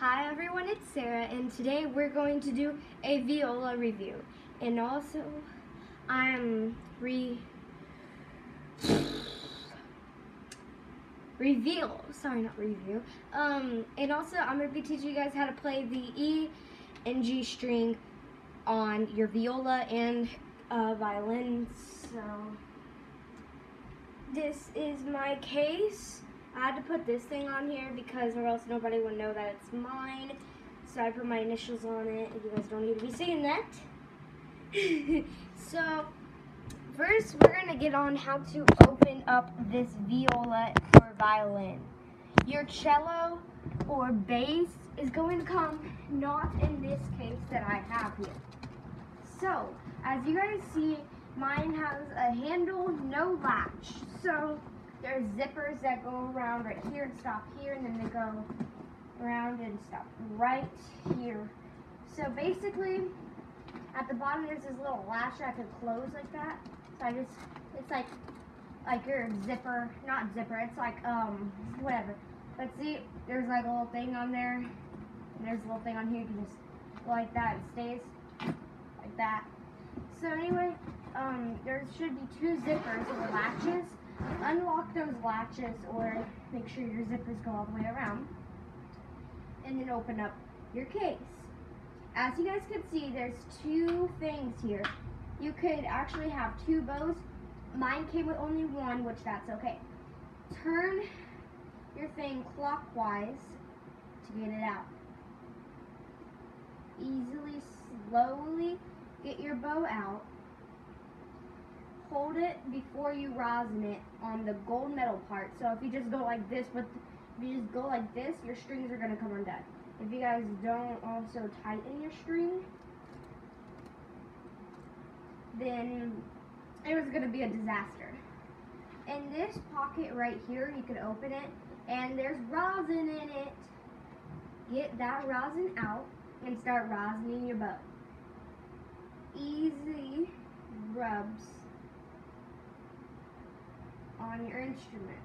Hi everyone, it's Sarah, and today we're going to do a viola review. And also, I'm re reveal. Sorry, not review. Um, and also, I'm going to be teaching you guys how to play the E and G string on your viola and uh, violin. So, this is my case. I had to put this thing on here because or else nobody would know that it's mine. So I put my initials on it. You guys don't need to be seeing that. so first we're going to get on how to open up this viola or violin. Your cello or bass is going to come not in this case that I have here. So as you guys see, mine has a handle, no latch. So there's zippers that go around right here and stop here, and then they go around and stop right here. So basically, at the bottom there's this little latch that could close like that. So I just, it's like, like your zipper, not zipper, it's like, um, whatever. But see, there's like a little thing on there, and there's a little thing on here, you can just go like that, it stays like that. So anyway, um, there should be two zippers or latches unlock those latches or make sure your zippers go all the way around and then open up your case. As you guys can see, there's two things here. You could actually have two bows. Mine came with only one, which that's okay. Turn your thing clockwise to get it out. Easily, slowly get your bow out hold it before you rosin it on the gold metal part. So if you just go like this, but if you just go like this, your strings are going to come undone. If you guys don't also tighten your string, then it was going to be a disaster. In this pocket right here, you can open it, and there's rosin in it. Get that rosin out and start rosining your bow. Easy rubs on your instrument.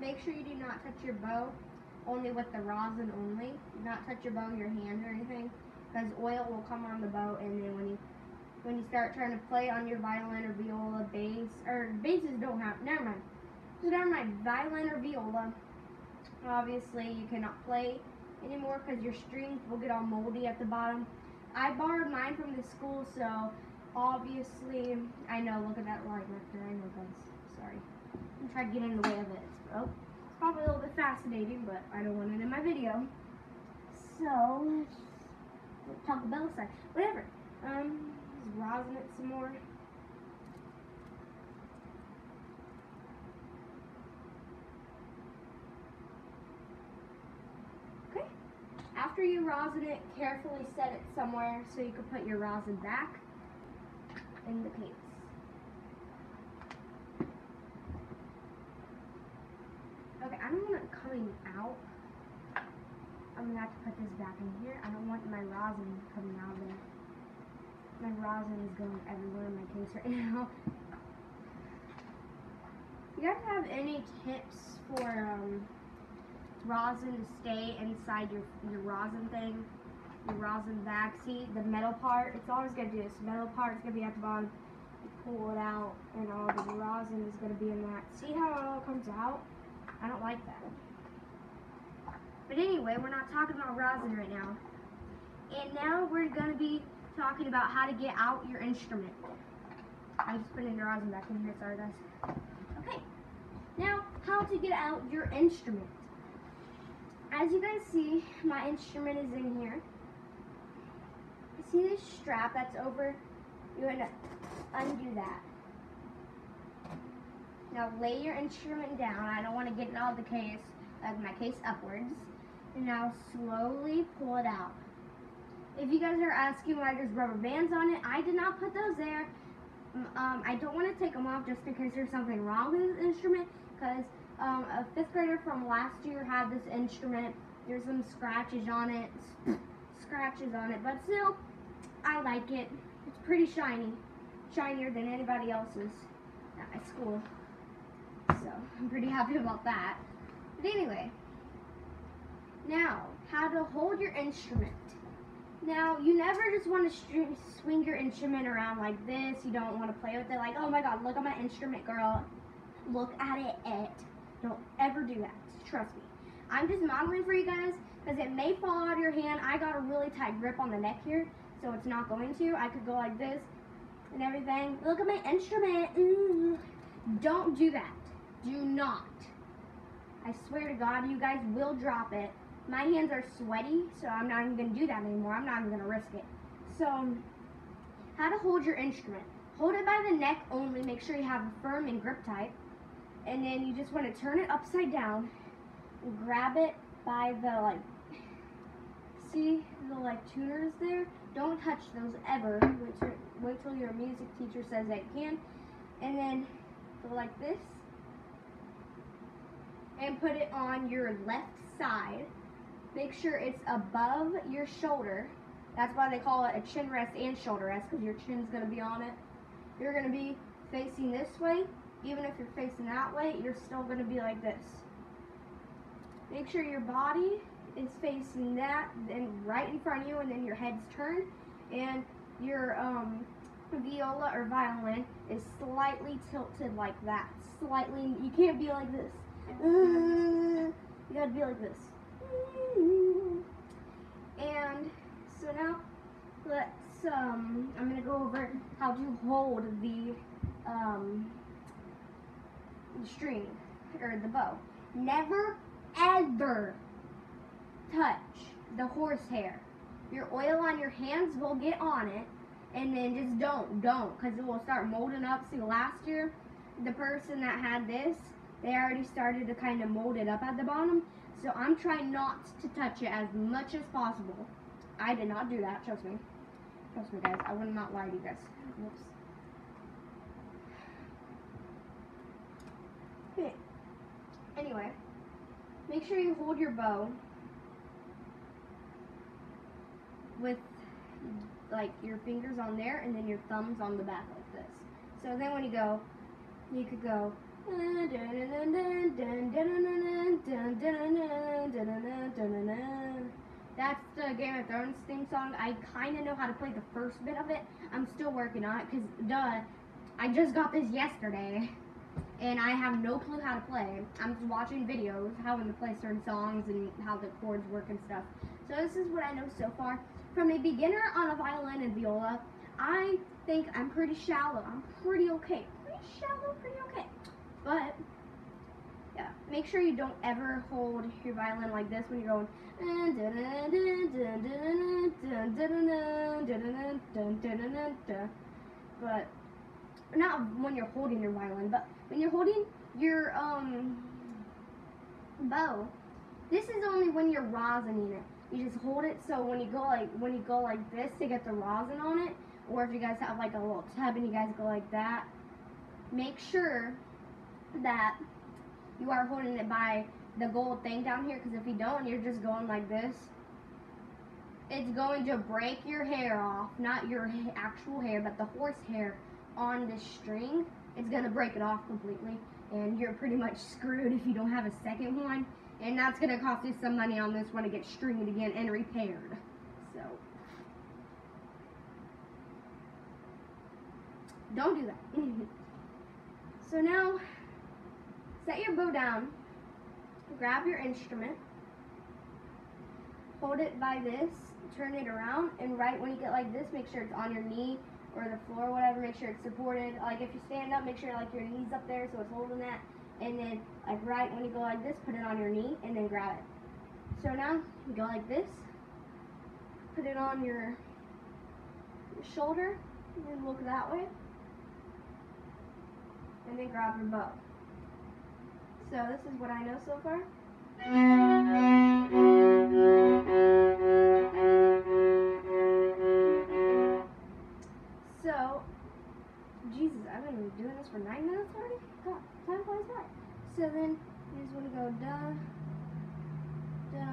Make sure you do not touch your bow only with the rosin only. Do not touch your bow your hand or anything because oil will come on the bow and then when you when you start trying to play on your violin or viola bass or basses don't have never mind. So never mind, violin or viola Obviously, you cannot play anymore because your strings will get all moldy at the bottom. I borrowed mine from the school, so obviously, I know, look at that light right there. I know, guys. Sorry. I'm trying to get in the way of it. Oh, it's probably a little bit fascinating, but I don't want it in my video. So, Taco Bell side. Whatever. Um, just rosin it some more. After you rosin it, carefully set it somewhere so you can put your rosin back in the case. Okay, I don't want it coming out. I'm gonna have to put this back in here. I don't want my rosin coming out of there. My rosin is going everywhere in my case right now. You guys have any tips for um, rosin to stay inside your, your rosin thing, your rosin bag. See, the metal part, it's always going to do this. Metal part is going to be at the bottom. You pull it out, and all the rosin is going to be in that. See how it all comes out? I don't like that. But anyway, we're not talking about rosin right now. And now we're going to be talking about how to get out your instrument. I just put in the rosin back in here, sorry guys. Okay, now how to get out your instrument as you guys see, my instrument is in here. See this strap that's over? You're to undo that. Now lay your instrument down. I don't want to get out of the case, like my case upwards. And now slowly pull it out. If you guys are asking why there's rubber bands on it, I did not put those there. Um, I don't want to take them off just in case there's something wrong with this instrument because um, a fifth grader from last year had this instrument. There's some scratches on it, scratches on it, but still, I like it. It's pretty shiny, shinier than anybody else's at my school. So I'm pretty happy about that. But anyway, now how to hold your instrument. Now, you never just want to swing your instrument around like this. You don't want to play with it like, oh my god, look at my instrument, girl. Look at it, it. Don't ever do that. Trust me. I'm just modeling for you guys because it may fall out of your hand. I got a really tight grip on the neck here, so it's not going to. I could go like this and everything. Look at my instrument. Ooh. Don't do that. Do not. I swear to God, you guys will drop it my hands are sweaty, so I'm not even going to do that anymore. I'm not even going to risk it. So, how to hold your instrument. Hold it by the neck only. Make sure you have a firm and grip tight. And then you just want to turn it upside down and grab it by the, like, see the, like, tuners there? Don't touch those ever. Wait till, wait till your music teacher says that you can. And then go like this. And put it on your left side Make sure it's above your shoulder. That's why they call it a chin rest and shoulder rest because your chin's going to be on it. You're going to be facing this way. Even if you're facing that way, you're still going to be like this. Make sure your body is facing that, then right in front of you, and then your head's turned. And your um, viola or violin is slightly tilted like that. Slightly, you can't be like this. you gotta be like this. And so now let's, um, I'm going to go over how to hold the, um, the string or the bow. Never ever touch the horsehair. Your oil on your hands will get on it and then just don't, don't, because it will start molding up. See, last year, the person that had this, they already started to kind of mold it up at the bottom. So I'm trying not to touch it as much as possible. I did not do that, trust me. Trust me, guys. I would not lie to you guys. Whoops. Okay. Anyway, make sure you hold your bow with like your fingers on there and then your thumbs on the back like this. So then when you go, you could go that's the Game of Thrones theme song. I kind of know how to play the first bit of it. I'm still working on it because, duh, I just got this yesterday and I have no clue how to play. I'm just watching videos, how to play certain songs and how the chords work and stuff. So this is what I know so far. From a beginner on a violin and viola, I think I'm pretty shallow. I'm pretty okay. Pretty shallow, pretty okay. But, yeah, make sure you don't ever hold your violin like this when you're going. But, not when you're holding your violin, but when you're holding your um bow, this is only when you're rosining it. You just hold it so when you go like when you go like this to get the rosin on it, or if you guys have like a little tub and you guys go like that, make sure that you are holding it by the gold thing down here because if you don't, you're just going like this. It's going to break your hair off, not your actual hair, but the horse hair on this string. It's to break it off completely, and you're pretty much screwed if you don't have a second one. And that's to cost you some money on this one to get stringed again and repaired. So, don't do that. so now, set your bow down, grab your instrument, hold it by this, turn it around, and right when you get like this, make sure it's on your knee or the floor or whatever, make sure it's supported. Like if you stand up, make sure like your knee's up there so it's holding that. And then like right when you go like this, put it on your knee and then grab it. So now you go like this, put it on your, your shoulder, and look that way, and then grab your bow. So this is what I know so far. So then, you just want to go da, da,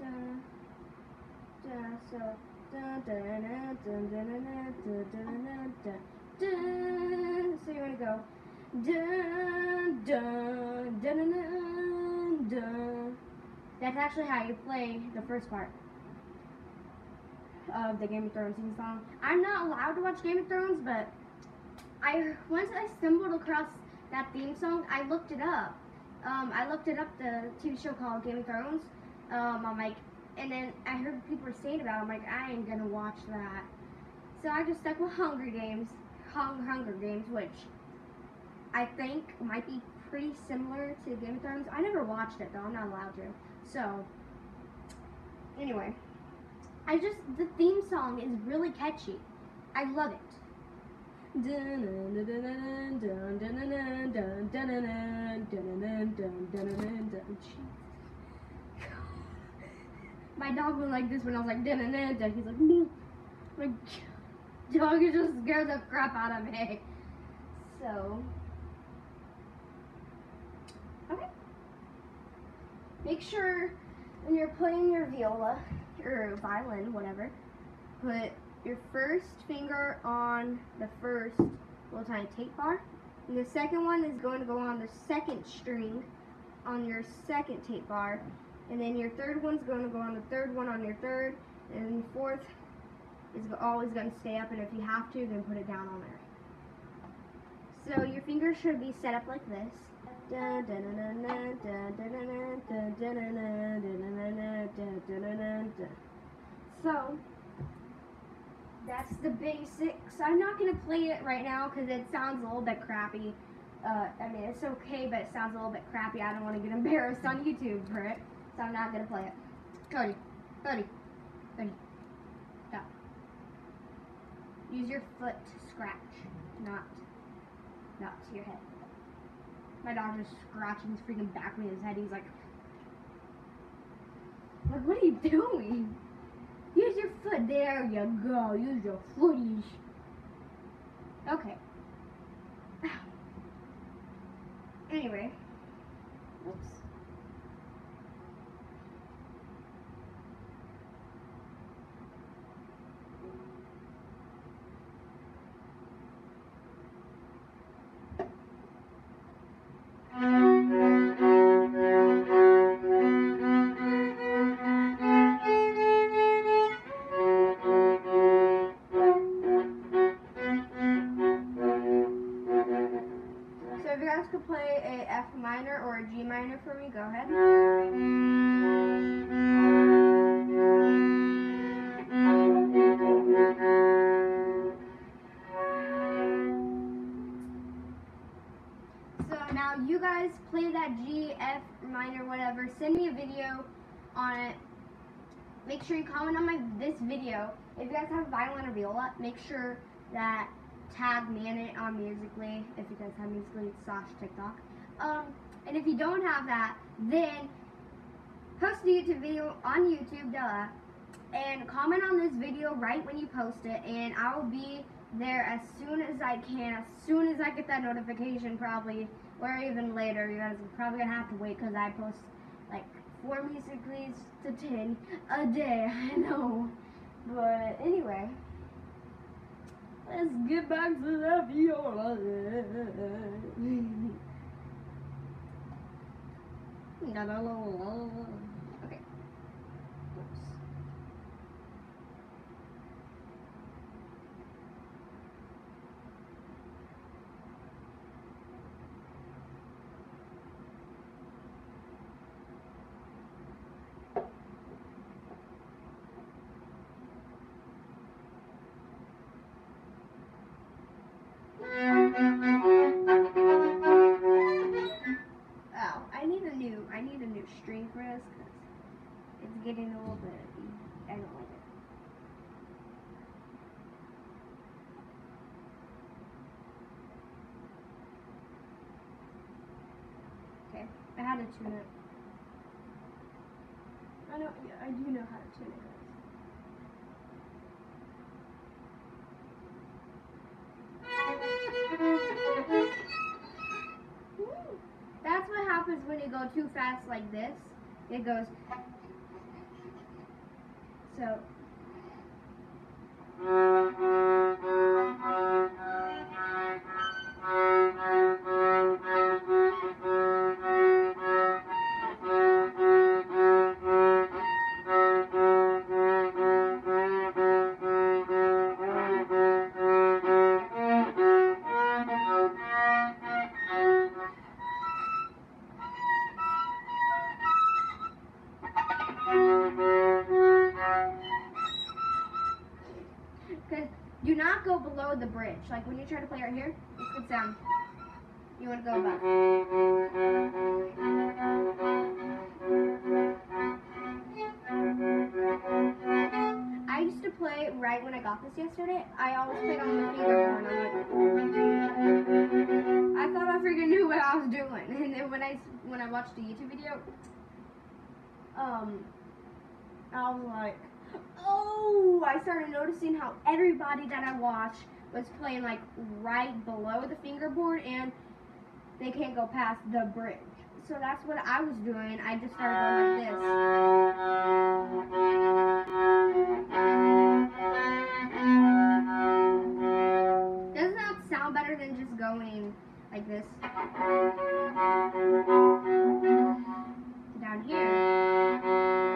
da, da. So, Dun, dun, dun, dun, dun, dun, dun, dun, dun, dun, dun. So you're gonna go dun dun dun dun dun. dun. That's actually how you play the first part of the Game of Thrones theme song. I'm not allowed to watch Game of Thrones, but I once I stumbled across that theme song, I looked it up. Um, I looked it up the TV show called Game of Thrones. Um, I'm like, and then I heard people were saying about. it. I'm like, I ain't gonna watch that. So I just stuck with Hunger Games, Hung Hunger Games, which I think might be pretty similar to Game of Thrones. I never watched it though. I'm not allowed to. So anyway, I just the theme song is really catchy. I love it. My dog went like this when I was like, dun dun dun dun. He's like, no. My dog just scared the crap out of me. So, okay. Make sure when you're playing your viola your violin, whatever, put your first finger on the first little tiny tape bar. And the second one is going to go on the second string on your second tape bar. And then your third one's going to go on the third one on your third. And the fourth is always going to stay up. And if you have to, then put it down on there. So your fingers should be set up like this. So, that's the basics. I'm not going to play it right now because it sounds a little bit crappy. Uh, I mean, it's okay, but it sounds a little bit crappy. I don't want to get embarrassed on YouTube for it, so I'm not going to play it. Cody, Cody, Cody, stop. Use your foot to scratch, not, not to your head. My dog just scratching his freaking back with his head. He's like, like, what are you doing? Use your foot. There you go. Use your footies. Okay. Anyway. F minor or a G minor for me, go ahead. So now you guys play that G, F minor, whatever. Send me a video on it. Make sure you comment on my this video. If you guys have a violin or viola, make sure that tag me in it on Musical.ly. If you guys have Musical.ly slash TikTok. Um, and if you don't have that, then post a YouTube video on YouTube, duh, and comment on this video right when you post it, and I will be there as soon as I can, as soon as I get that notification, probably, or even later. You guys are probably gonna have to wait because I post like four music musicallys to ten a day. I know, but anyway. Let's get back to the viola. 你看到了吗 I had to tune it. I know, I do know how to tune it. That's what happens when you go too fast like this. It goes. So, Like when you try to play right here, it's good sound. You want to go above. I used to play right when I got this yesterday. I always played on the fingerboard. I'm like, I thought I freaking knew what I was doing. And then when I when I watched a YouTube video, um, I was like, oh, I started noticing how everybody that I watched was playing like right below the fingerboard and they can't go past the bridge. So that's what I was doing. I just started going like this. Doesn't that sound better than just going like this? Down here.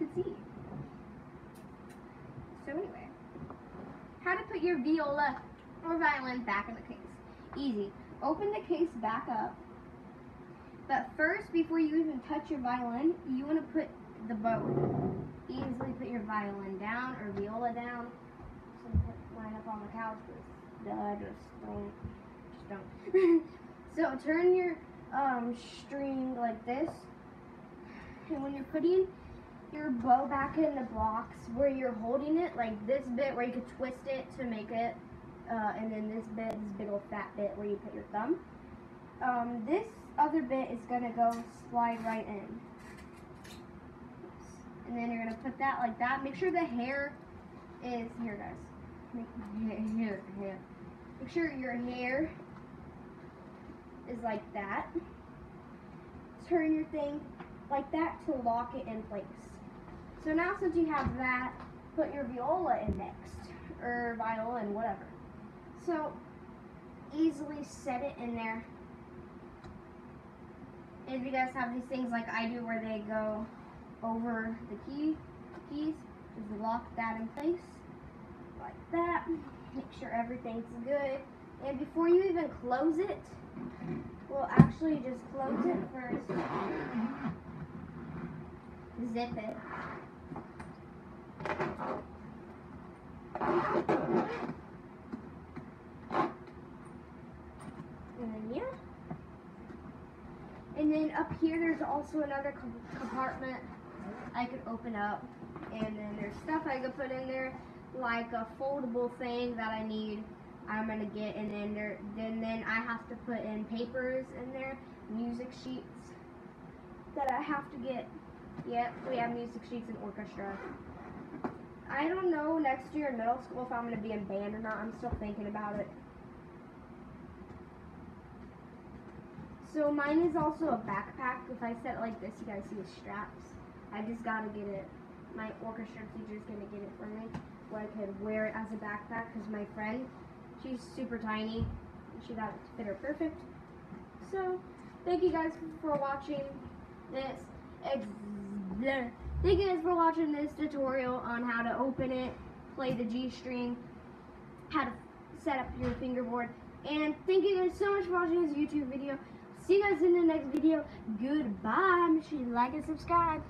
Could see. So anyway, how to put your viola or violin back in the case. Easy. Open the case back up. But first, before you even touch your violin, you want to put the bow. Easily put your violin down or viola down. So mine up on the couch. But just don't. Just don't. so turn your um, string like this. And when you're putting your bow back in the box where you're holding it, like this bit where you could twist it to make it, uh, and then this bit, this big old fat bit where you put your thumb. Um, this other bit is gonna go slide right in. And then you're gonna put that like that. Make sure the hair is here, guys. Make. Make sure your hair is like that. Turn your thing like that to lock it in place. So now since you have that, put your viola in next, or violin, whatever. So easily set it in there. If you guys have these things like I do where they go over the key keys, just lock that in place like that. Make sure everything's good. And before you even close it, we'll actually just close it first zip it. And then yeah. And then up here there's also another compartment I could open up. And then there's stuff I could put in there, like a foldable thing that I need. I'm gonna get, and then there, then then I have to put in papers in there, music sheets that I have to get. Yep, we have music sheets and orchestra. I don't know next year in middle school if I'm going to be in band or not. I'm still thinking about it. So mine is also a backpack. If I set it like this, you guys see the straps. I just got to get it. My orchestra teacher's going to get it for me where I could wear it as a backpack because my friend, she's super tiny. She got it to fit her perfect. So, thank you guys for watching this. Ex-. Thank you guys for watching this tutorial on how to open it, play the G string, how to set up your fingerboard, and thank you guys so much for watching this YouTube video. See you guys in the next video. Goodbye. Make sure you like and subscribe.